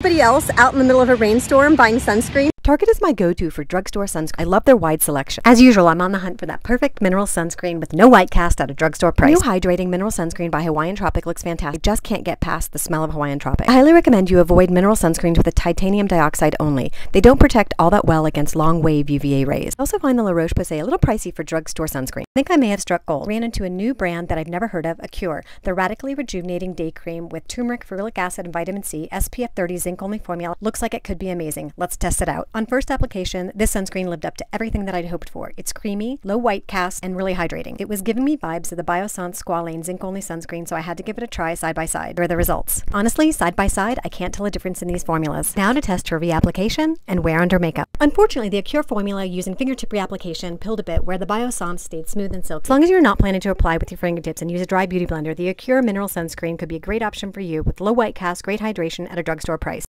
Anybody else out in the middle of a rainstorm buying sunscreen? Target is my go-to for drugstore sunscreen. I love their wide selection. As usual, I'm on the hunt for that perfect mineral sunscreen with no white cast at a drugstore price. New hydrating mineral sunscreen by Hawaiian Tropic looks fantastic. I just can't get past the smell of Hawaiian Tropic. I highly recommend you avoid mineral sunscreens with a titanium dioxide only. They don't protect all that well against long wave UVA rays. I also find the La Roche-Posay a little pricey for drugstore sunscreen. I think I may have struck gold. Ran into a new brand that I've never heard of, Acure, the radically rejuvenating day cream with turmeric, ferulic acid, and vitamin C, SPF 30 zinc only formula. Looks like it could be amazing. Let's test it out. On first application, this sunscreen lived up to everything that I'd hoped for. It's creamy, low white cast, and really hydrating. It was giving me vibes of the Biossance Squalane zinc only sunscreen, so I had to give it a try side by side. Here are the results. Honestly, side by side, I can't tell a difference in these formulas. Now to test for reapplication and wear under makeup. Unfortunately, the Acure formula using fingertip reapplication pilled a bit where the Biossance stayed smooth and silky. As long as you're not planning to apply with your fingertips and use a dry beauty blender, the Acure mineral sunscreen could be a great option for you with low white cast, great hydration at a drugstore price.